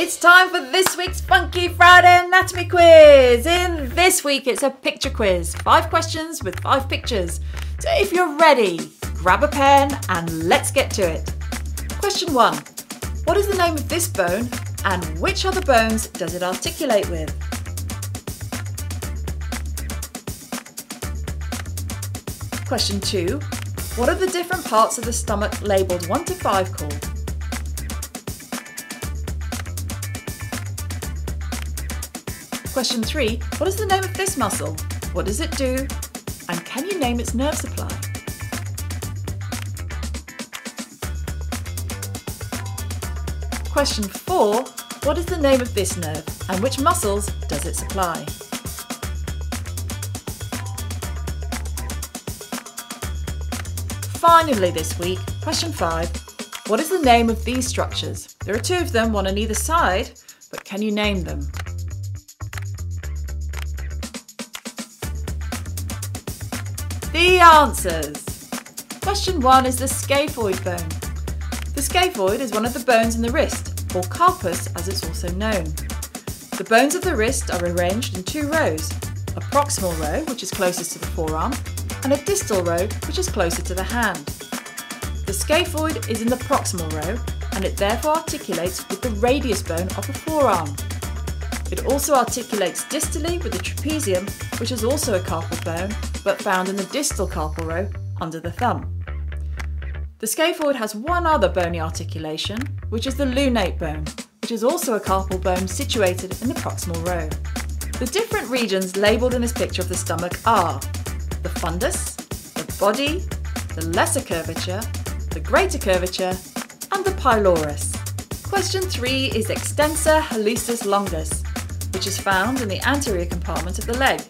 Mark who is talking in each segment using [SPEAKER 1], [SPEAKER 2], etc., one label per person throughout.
[SPEAKER 1] It's time for this week's Funky Friday Anatomy Quiz. In this week, it's a picture quiz. Five questions with five pictures. So if you're ready, grab a pen and let's get to it. Question one What is the name of this bone and which other bones does it articulate with? Question two What are the different parts of the stomach labelled 1 to 5 called? Question 3. What is the name of this muscle? What does it do? And can you name its nerve supply? Question 4. What is the name of this nerve and which muscles does it supply? Finally this week, question 5. What is the name of these structures? There are two of them, one on either side, but can you name them? The answers. Question 1 is the scaphoid bone. The scaphoid is one of the bones in the wrist, or carpus as it's also known. The bones of the wrist are arranged in two rows, a proximal row, which is closest to the forearm, and a distal row, which is closer to the hand. The scaphoid is in the proximal row, and it therefore articulates with the radius bone of the forearm. It also articulates distally with the trapezium, which is also a carpal bone, but found in the distal carpal row under the thumb. The scaphoid has one other bony articulation, which is the lunate bone, which is also a carpal bone situated in the proximal row. The different regions labelled in this picture of the stomach are the fundus, the body, the lesser curvature, the greater curvature, and the pylorus. Question 3 is extensor hallucis longus, which is found in the anterior compartment of the leg.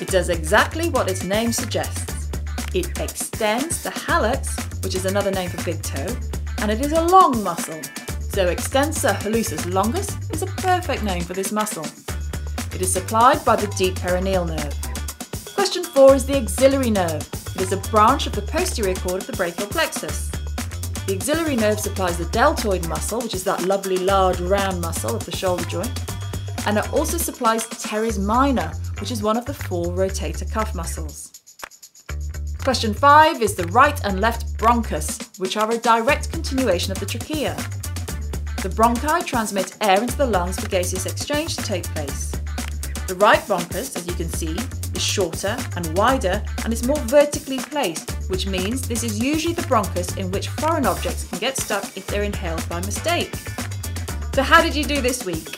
[SPEAKER 1] It does exactly what its name suggests. It extends the hallux, which is another name for big toe, and it is a long muscle. So extensor hallucis longus is a perfect name for this muscle. It is supplied by the deep peroneal nerve. Question 4 is the axillary nerve. It is a branch of the posterior cord of the brachial plexus. The axillary nerve supplies the deltoid muscle, which is that lovely large round muscle of the shoulder joint, and it also supplies the teres minor, which is one of the four rotator cuff muscles. Question 5 is the right and left bronchus, which are a direct continuation of the trachea. The bronchi transmit air into the lungs for gaseous exchange to take place. The right bronchus, as you can see, is shorter and wider and is more vertically placed, which means this is usually the bronchus in which foreign objects can get stuck if they're inhaled by mistake. So how did you do this week?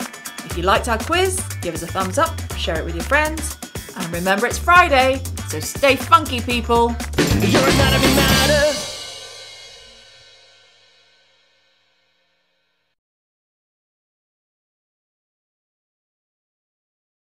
[SPEAKER 1] If you liked our quiz, give us a thumbs up, share it with your friends, and remember it's Friday, so stay funky people!